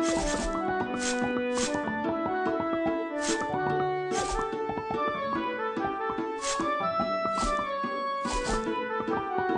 Thank you.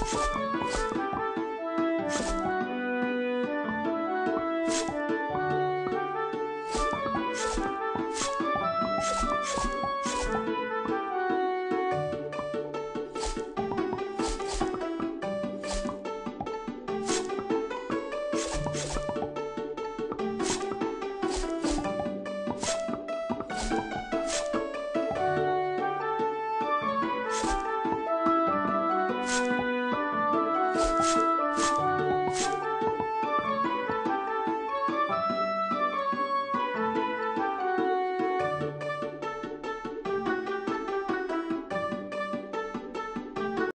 you you.